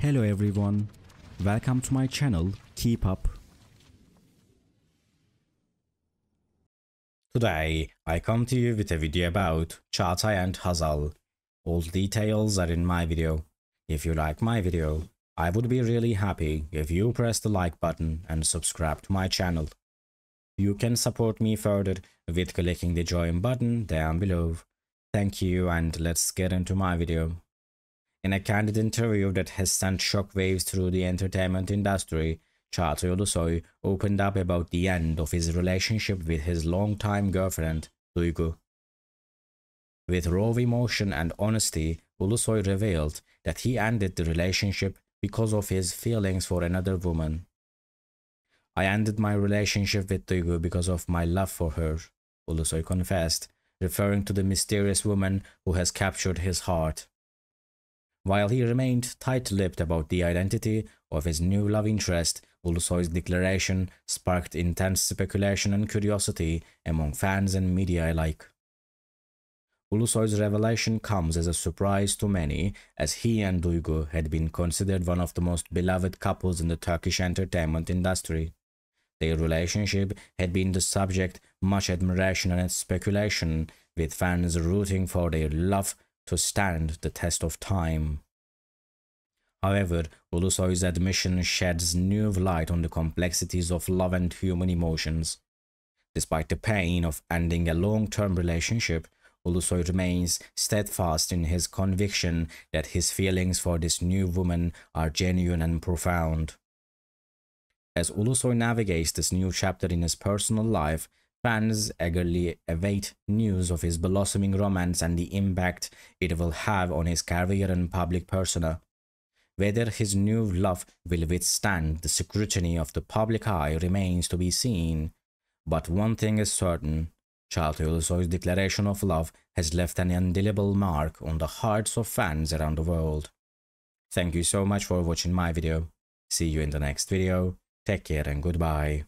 Hello everyone, welcome to my channel, keep up. Today, I come to you with a video about Çağatay and Hazal. All details are in my video. If you like my video, I would be really happy if you press the like button and subscribe to my channel. You can support me further with clicking the join button down below. Thank you and let's get into my video. In a candid interview that has sent shockwaves through the entertainment industry, Çağatay Ulusoy opened up about the end of his relationship with his longtime girlfriend, Duygu. With raw emotion and honesty, Ulusoy revealed that he ended the relationship because of his feelings for another woman. I ended my relationship with Duygu because of my love for her, Ulusoy confessed, referring to the mysterious woman who has captured his heart. While he remained tight-lipped about the identity of his new love interest, Ulusoy's declaration sparked intense speculation and curiosity among fans and media alike. Ulusoy's revelation comes as a surprise to many, as he and Duygu had been considered one of the most beloved couples in the Turkish entertainment industry. Their relationship had been the subject much admiration and speculation, with fans rooting for their love to stand the test of time. However, Ulusoy's admission sheds new light on the complexities of love and human emotions. Despite the pain of ending a long-term relationship, Ulusoy remains steadfast in his conviction that his feelings for this new woman are genuine and profound. As Ulusoy navigates this new chapter in his personal life, fans eagerly await news of his blossoming romance and the impact it will have on his career and public persona. Whether his new love will withstand the scrutiny of the public eye remains to be seen, but one thing is certain, Çağatay Ulusoy's declaration of love has left an indelible mark on the hearts of fans around the world. Thank you so much for watching my video. See you in the next video. Take care and goodbye.